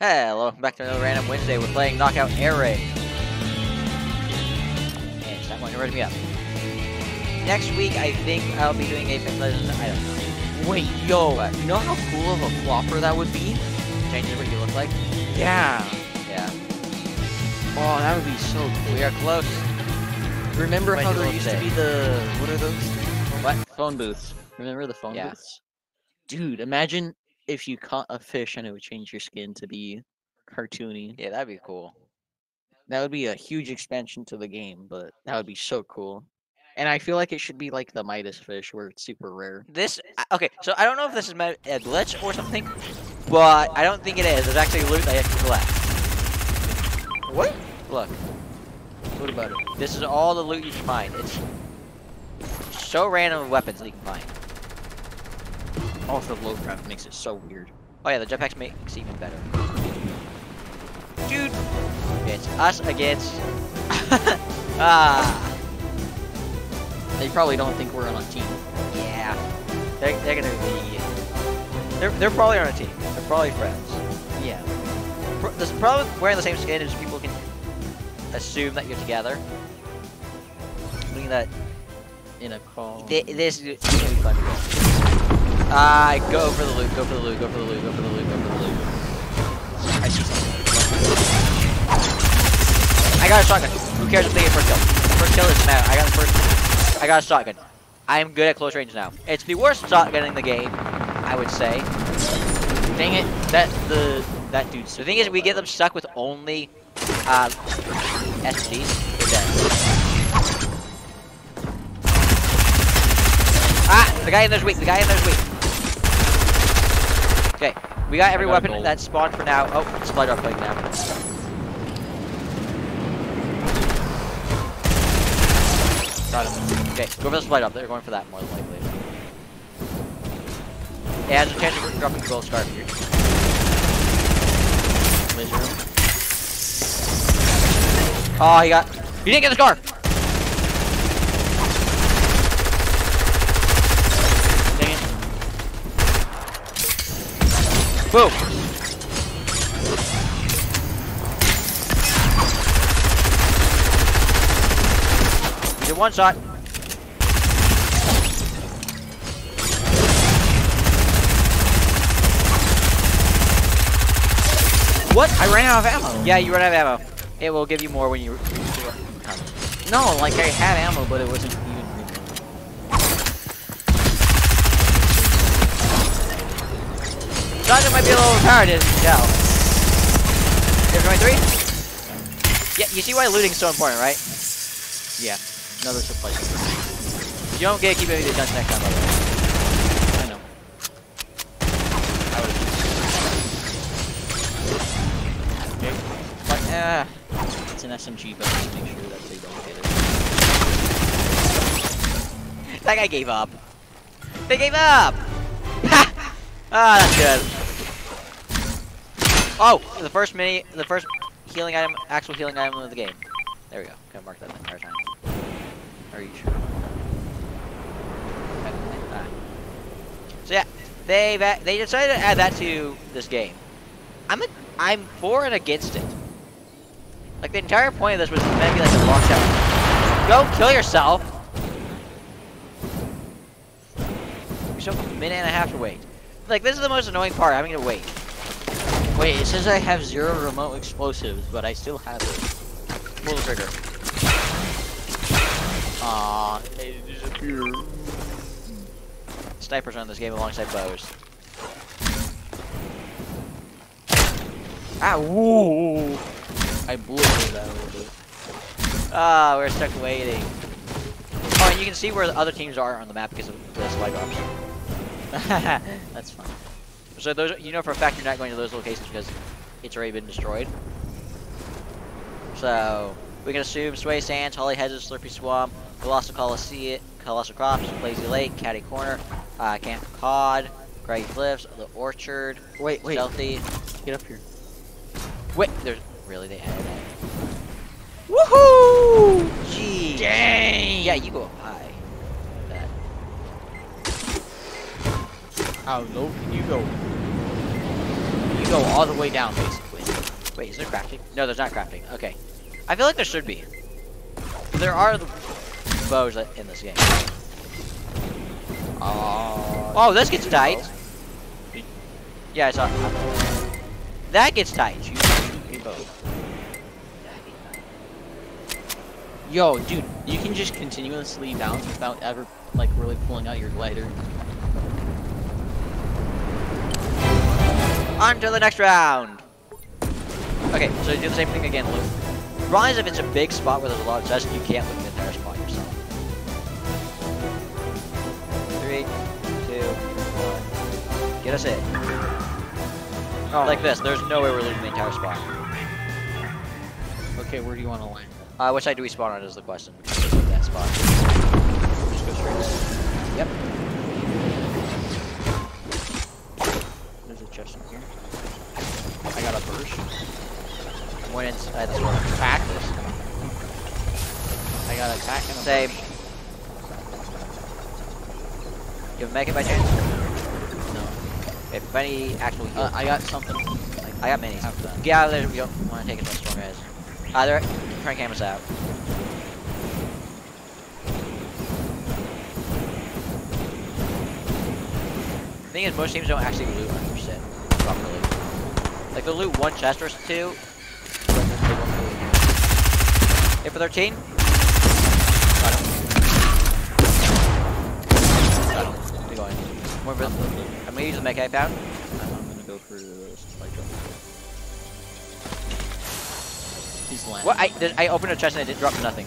Hello, welcome back to another Random Wednesday. We're playing Knockout Air Raid. And it's not going to ready me up. Next week, I think I'll be doing Apex Legends. I don't know. Wait, yo, What? you know how cool of a flopper that would be? Changes what you look like. Yeah. Yeah. Oh, that would be so cool. We are close. Remember Wait, how there used say. to be the what are those? What? Phone booths. Remember the phone Yeah. booths? Dude, imagine if you caught a fish and it would change your skin to be cartoony. Yeah, that'd be cool. That would be a huge expansion to the game, but that would be so cool. And I feel like it should be like the Midas fish where it's super rare. This okay, so I don't know if this is a glitch or something, but I don't think it is. It's actually loot that you have to collect. What? Look, What about it? this is all the loot you can find. It's so random weapons that you can find. Also, low craft makes it so weird. Oh yeah, the jetpacks makes it even better. Dude, it's us against. ah, They probably don't think we're on a team. yeah. They're, they're gonna be. They're, they're probably on a team. They're probably friends. Yeah. The problem with wearing the same skin is people can assume that you're together. Meaning that In a call. thi- this is gonna be fun Ah, go for the loot, go for the loot, go for the loot, go for the loot, go for the loot. I got a shotgun. Who cares if they get first kill? First kill doesn't matter. I got the first. I got a shotgun. I am good at close range now. It's the worst shotgun in the game, I would say. Dang it! That the that dude's. The thing is, we get them stuck with only. They're dead. Ah, the guy in there's weak. The guy in there's weak. We got every got weapon that's spawned for now. Oh, supply drop plate now. Got him. Okay, go for the supply up. They're going for that more than likely. It has a chance of dropping gold scarf here. Oh, he got. He didn't get the scarf. Dang Boom. He did one shot. What? I ran out of ammo. Yeah, you ran out of ammo. It will give you more when you. No, like I had ammo, but it wasn't even. Shotgun might be a little overpowered, as you can tell. Here's 23. Yeah, you see why looting is so important, right? Yeah. Another supply. You don't get to keep any of the guns next time, by the way. I know. I was. Okay. But, uh, It's an SMG, but just make sure that they don't get it. that guy gave up. They gave up! ah, that's good. Oh, the first mini, the first healing item, actual healing item of the game. There we go. Gotta mark that the entire time. Are you sure? So yeah, they they decided to add that to this game. I'm a, I'm for and against it. Like the entire point of this was meant to like a long shot. Go kill yourself. We still have a minute and a half to wait. Like this is the most annoying part, having to wait. Wait, it says I have zero remote explosives, but I still have it. Pull the trigger. Aw, they disappear. Snipers are in this game alongside bows. Ah, woo! I blew it that a little bit. Ah, we're stuck waiting. Oh, and you can see where the other teams are on the map because of the slide drops. That's fine. So those, you know for a fact you're not going to those locations because it's already been destroyed. So we can assume Sweaty Sands, Holly Hedges, Slurpy Swamp, Colossal Coliseum, Colossal Crops, Lazy Lake, Catty Corner, uh, Camp Cod, Craggy Cliffs, The Orchard, Wait, wait, Stealthy. get up here. Wait, there's really they added that. Woohoo! Gee. Dang! Yeah, you go up high. That. How low can you go? You go all the way down, basically. Wait, is there crafting? No, there's not crafting. Okay. I feel like there should be. There are the bows in this game. Uh, Oh, this gets tight. Yeah, I saw. That gets tight. shoot, shoot a bow. Yo, dude, you can just continuously bounce without ever, like, really pulling out your glider. On to the next round. Okay, so you do the same thing again, Luke. Realize if it's a big spot where there's a lot of chests, you can't look at the entire spot yourself. Three, two, one. Get us in. Oh, Like this. There's no way we're losing the entire spot. Okay, where do you want to land? Uh, which side do we spawn on is the question. Is that spot. Just go straight. Yep. There's a chest in here. I got a burst. I'm going inside this one. Practice. I got a attack and a Same. burst. You make it by chance? No. If any actual heal. Uh, I got something. I got minis. Get out of there We don't want to take as much storm guys. Either turn cameras out. Thing is, most teams don't actually loot 100% properly. Like, they'll loot one chest or two, but then they won't loot. Hit for 13. Got him. Got him. Keep going. More for, I'm gonna use the mech I found. I'm, gonna go for the supply drop. He's landing. What? I, did, I opened a chest and it didn't drop nothing.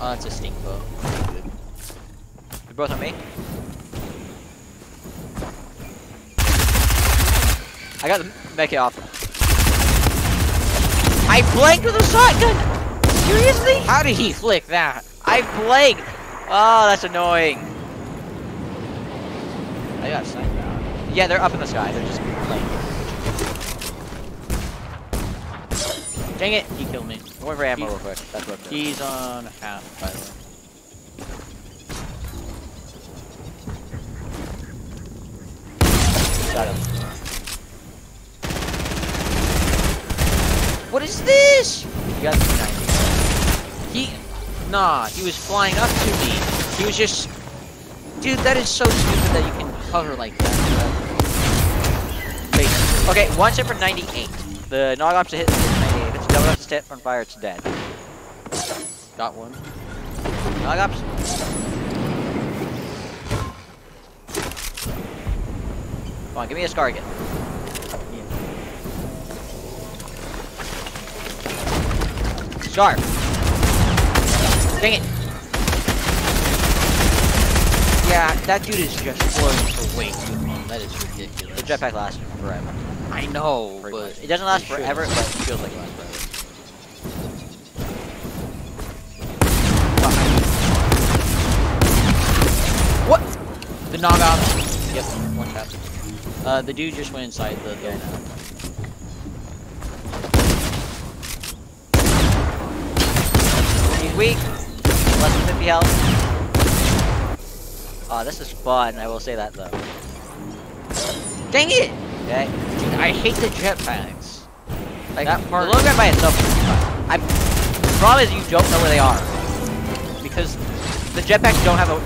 Oh, it's a stink bow. They're both on me. I got the mech off. I blanked with a shotgun! Seriously? How did he flick that? I blanked! Oh, that's annoying. I got sniped out. Yeah, they're up in the sky. They're just blanking. Dang it, he killed me. Going for ammo real quick. That's what. He's on half, by the way. Got him. What is this? You got the 90. He, nah, he was flying up to me. He was just, dude, that is so stupid that you can hover like that. Okay, one hit for 98. The nog ops to hit is 98. If it's double to hit on fire, it's dead. Got one. Nog ops. Come on, give me a scar again. Scar. Dang it. Yeah, that dude is just floating for way too long. That is ridiculous. The jetpack lasts forever. I know, Pretty but much. It doesn't last it should. forever, but it feels like it lasts forever. What? The ops. Yep, one shot. Uh, the dude just went inside the Yeah, I building. know. He's weak. Less than 50 health. Oh, ah, this is fun. I will say that though. Dang it! Okay. Dude, I hate the jetpacks. Like That part- the low ground by itself is fun. I'm. The problem is you don't know where they are because the jetpacks don't have a.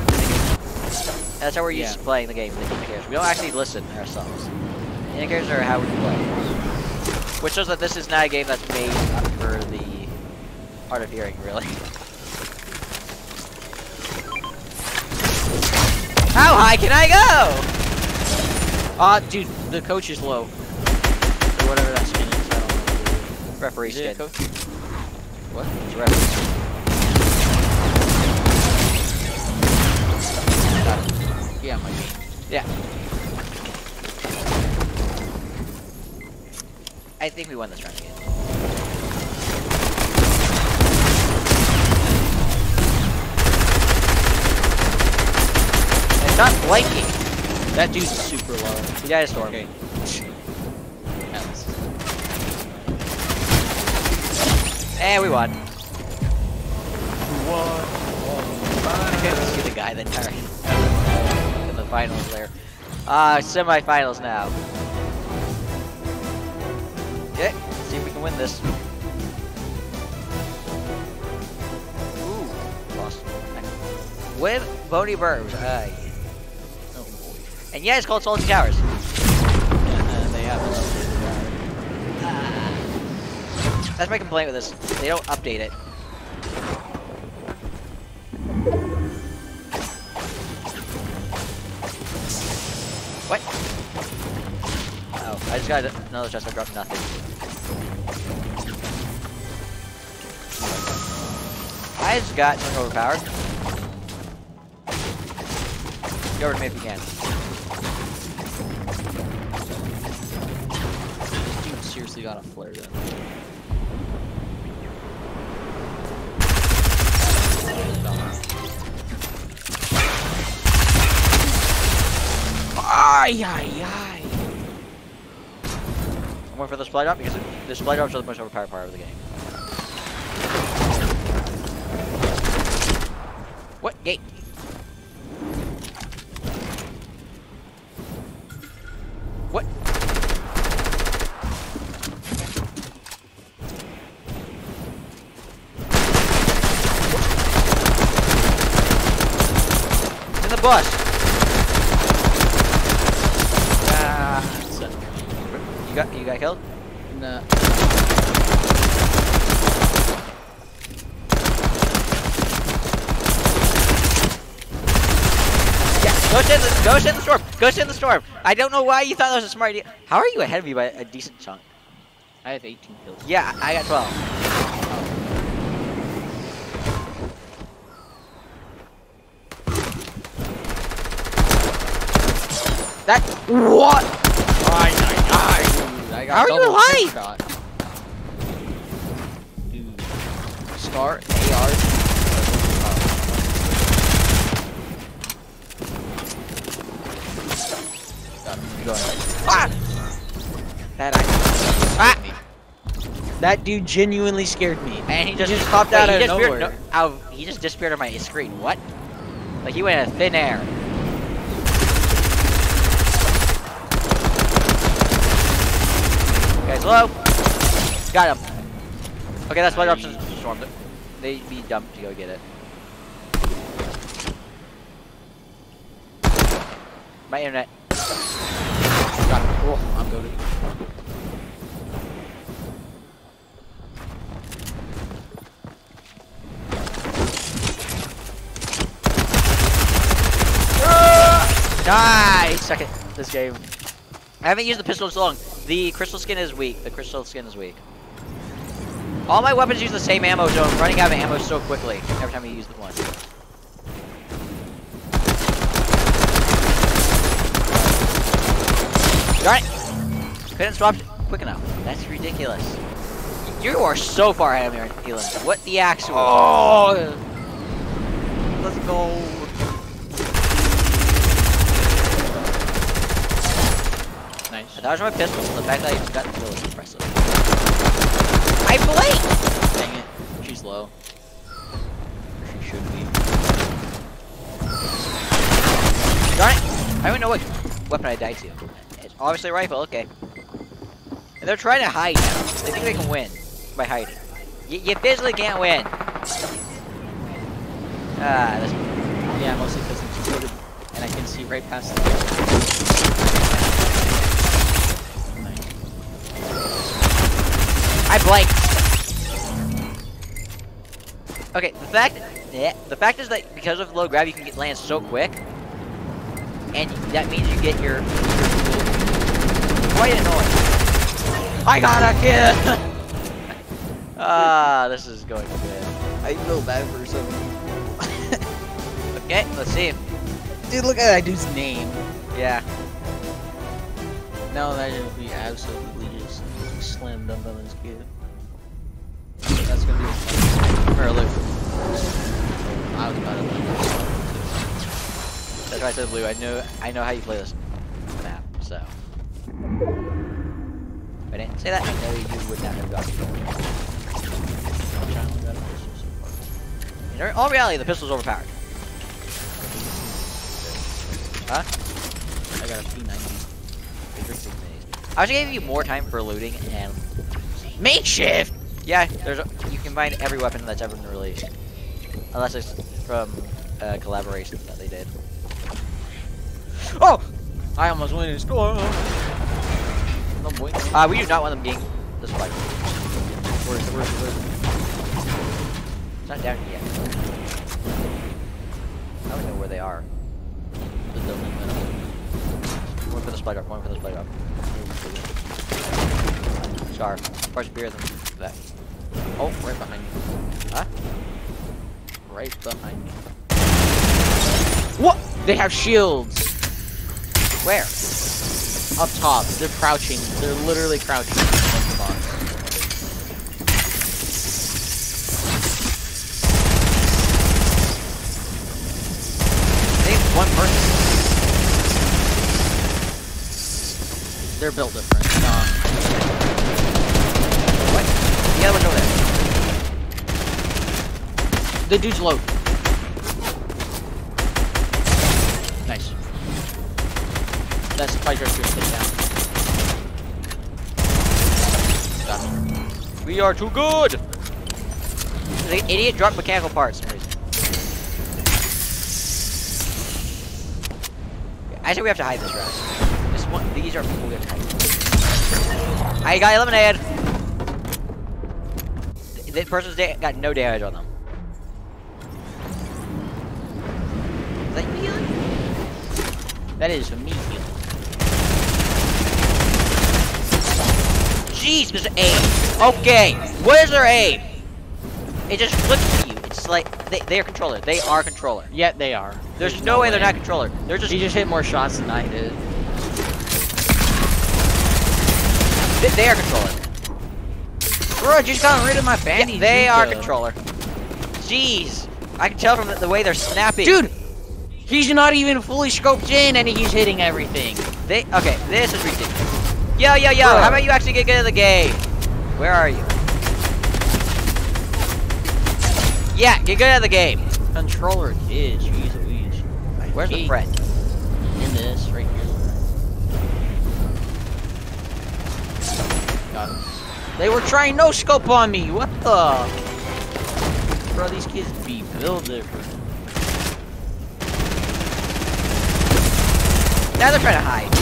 That's how we're used Yeah. to playing the game. The indicators. We don't actually listen ourselves. The indicators are how we play, which shows that this is not a game that's made up for the art of hearing, really. How high can I go? Ah, dude, the coach is low. Or whatever that skin is. I don't know. Referee skin. What? It's referee. Yeah, my. Yeah. I think we won this round again. Not blanking. That dude's super low. He died of storm. Okay. And we won. One. I couldn't see the guy that died in the finals there. Uh, semifinals now. Okay. See if we can win this. Ooh, lost. With Boney Burbs. Uh. And yeah, it's called Salty Towers. Yeah, they haven't updated That's my complaint with this. They don't update it. What? Oh, I just got another chest. I dropped nothing. I just got something overpowered. Go over to me if you can. Dude seriously got a flare gun. Ay, ay, ay. I'm waiting for the supply drop because the supply drops are the most overpowered part of the game. What gate? What? In. Ah, you got you got killed? Nah. Yeah, go stand the go stand the storm. Go stand the storm. I don't know why you thought that was a smart idea. How are you ahead of me by a decent chunk? I have 18 kills. Yeah, I got 12. That what? Ay, ay. Dude, I got How are you alive? Dude. Scar, AR. Got him. Go ahead. Ah! That I. Ah! That dude genuinely scared me. And he just, just popped wait, out he of nowhere. No, out he just disappeared on my screen. What? Like he went in thin air. Hello. Got him. Okay, that's why options stormed. They'd be dumb to go get it. My internet. Got him. Oh, I'm goaded. Ah! Nice! Suck it. This game. I haven't used the pistol in so long. The crystal skin is weak. The crystal skin is weak. All my weapons use the same ammo, so I'm running out of ammo so quickly every time I use the one. Darn it! Couldn't swap quick enough. That's ridiculous. You are so far ahead of me, Elon. What the actual? Oh! Let's go. Nice. That was my pistol. The fact that I got the kill is impressive. I blink! Dang it. She's low. She should be. Darn it! I don't even know what weapon I died to. It's obviously a rifle, okay. And they're trying to hide now. They think they can win by hiding. Y you physically can't win. Ah, that's... Yeah, mostly because it's loaded and I can see right past it. I blanked. Okay, the fact, yeah, the fact is that because of low grab, you can get land so quick, and that means you get your, your quite annoying. I got a kid! Ah, this is going good. I feel bad for some people. Okay, let's see. Dude, look at that dude's name. Yeah. No, that would be absolutely slam dunk on this kid. That's gonna be or look. I was about to That's why I said blue. I know I know how you play this map, so. I didn't say that, I know you would not have gotten. In all reality, the pistol's overpowered. Huh? I got a P90. I was give you more time for looting and Makeshift. Yeah, there's a, you can find every weapon that's ever been released, unless it's from uh, collaborations that they did. Oh, I almost went in score. No boy. Uh, we do not want them getting this fight. Where's it? Where's it? Where's? It's not down yet. I don't know where they are. The. One for the spider, one for the spider. Than that. Oh, right behind you. Huh? Right behind me. What? They have shields. Where? Up top. They're crouching. They're literally crouching. They one person. They're built different. Nah. What? The other one's over there. The dude's low. Nice. That's the fight director sit down. We are too good! The idiot dropped mechanical parts. for some reason. I say we have to hide this rest. This one, these are people we have to hide. I got eliminated! The person's got no damage on them. Is that you healing? That is me healing. Jeez, Mr. Aim. Okay, what is their aim? It just flips to you. It's like they, they are controller. They are controller. Yeah, they are. There's, no, way, they're not controller. They're just He just hit more shots than I did. they, they are controller. Bro, I just got rid of my Yeah, bandage. they are controller. Jeez, I can tell from the, the way they're snapping. Dude, he's not even fully scoped in and he's hitting everything. they okay. This is ridiculous. Yo, yo, yo! Bro. How about you actually get good at the game? Where are you? Yeah, get good at the game. Controller kid, jeez Louise. Where's the friend? In this, right here. Got him. They were trying no scope on me. What the? Bro, these kids be built different. Now they're trying to hide.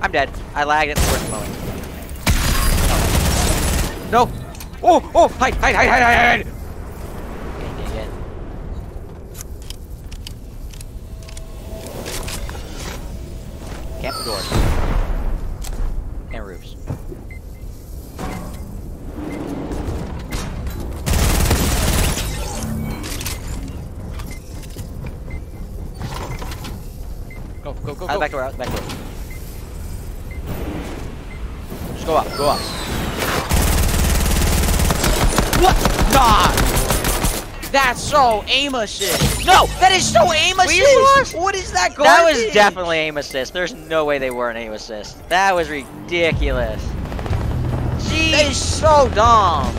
I'm dead. I lagged at the worst moment. No. Oh, oh, hide, hide, hide, hide, hide. Camp the Go, go, go, Out the go. back door, out back door. Just go up, go up. What? Nah. That's so aim assist. No, that is so aim We assist. lost. What is that garbage? That was definitely aim assist. There's no way they weren't aim assist. That was ridiculous. That is Jeez. so dumb.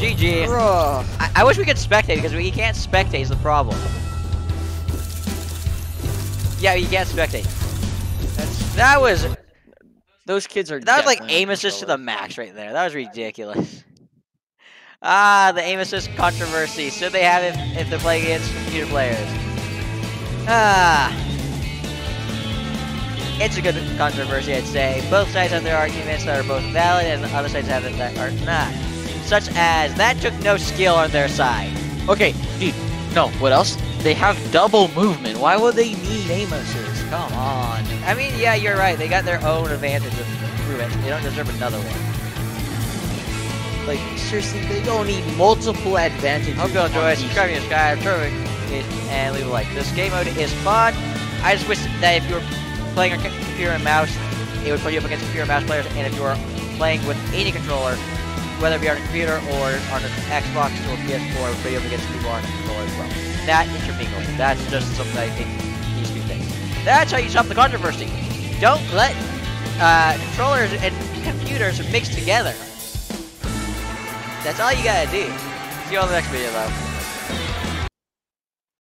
GG. Bruh. I, I wish we could spectate because we can't spectate is the problem. Yeah, you can't spectate. That's, that was Those kids are. that was like aim assist to the max right there. That was ridiculous. Ah, the aim assist controversy. Should they have it if they're playing against computer players? Ah. It's a good controversy, I'd say. Both sides have their arguments that are both valid, and the other sides have it that are not. Such as, that took no skill on their side. Okay, dude. No, what else? They have double movement. Why would they need aim assist? Come on. I mean, yeah, you're right. They got their own advantage of movement. They don't deserve another one. Like seriously, they don't need multiple advantages. Hope you enjoy. Subscribe to subscribe, turn and leave a like. This game mode is fun. I just wish that if you were playing on a computer and mouse, it would put you up against computer and mouse players. And if you were playing with any controller, whether it be on a computer or on an Xbox or PS4, it would put you up against people on a controller as well. That intermingling. That's just something I think needs to be fixed. That's how you stop the controversy. Don't let uh, controllers and computers mix together. That's all you gotta do. See you on the next video, though.